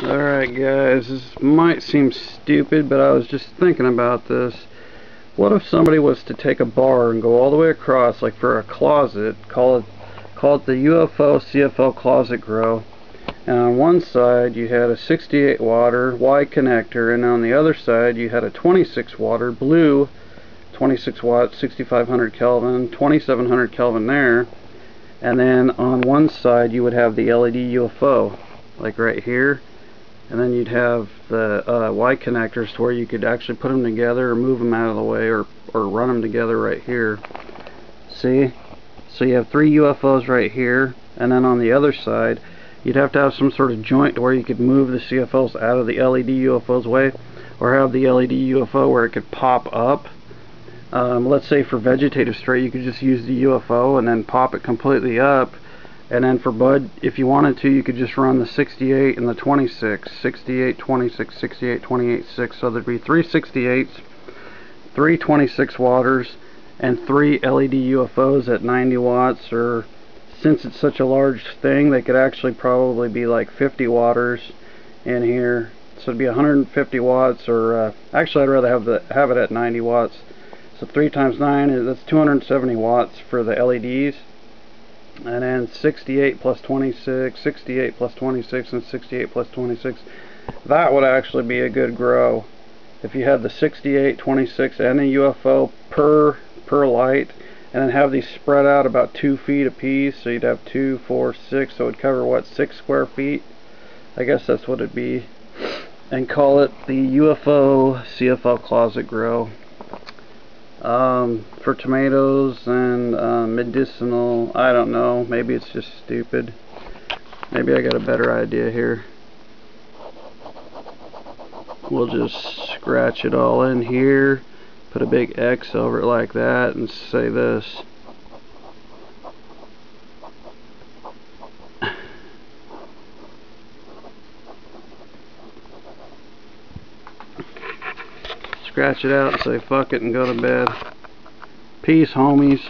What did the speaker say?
Alright guys, this might seem stupid, but I was just thinking about this. What if somebody was to take a bar and go all the way across, like for a closet, call it, call it the UFO CFL Closet Grow, and on one side you had a 68 water Y connector, and on the other side you had a 26 water blue 26 watt 6500 Kelvin 2700 Kelvin there and then on one side you would have the LED UFO like right here and then you'd have the uh, Y connectors to where you could actually put them together or move them out of the way or, or run them together right here. See? So you have three UFOs right here. And then on the other side you'd have to have some sort of joint where you could move the CFLs out of the LED UFO's way or have the LED UFO where it could pop up. Um, let's say for vegetative straight you could just use the UFO and then pop it completely up and then for bud if you wanted to you could just run the 68 and the 26 68 26 68 28 6 so there'd be three 68s three 26 waters and three LED UFOs at 90 watts or since it's such a large thing they could actually probably be like 50 waters in here. So it'd be 150 watts or uh, actually I'd rather have the have it at 90 watts. So 3 times 9 that's 270 watts for the LEDs and then 68 plus 26 68 plus 26 and 68 plus 26 that would actually be a good grow. If you had the 68 26 and a UFO per per light and then have these spread out about two feet a piece so you'd have two four six so it would cover what six square feet? I guess that's what it'd be. And call it the UFO CFL closet grow um, for tomatoes and uh, medicinal I don't know. Maybe it's just stupid. Maybe I got a better idea here. We'll just scratch it all in here put a big X over it like that and say this scratch it out and say fuck it and go to bed. Peace, homies.